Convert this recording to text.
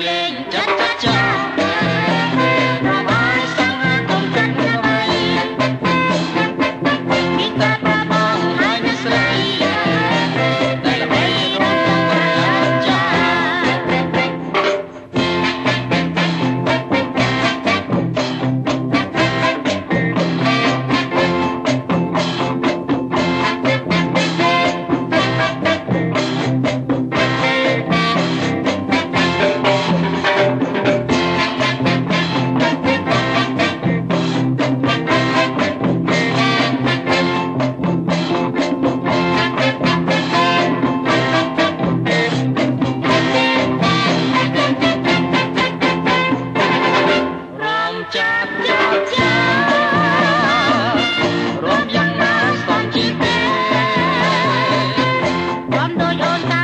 laying cha cha cha. cuando yo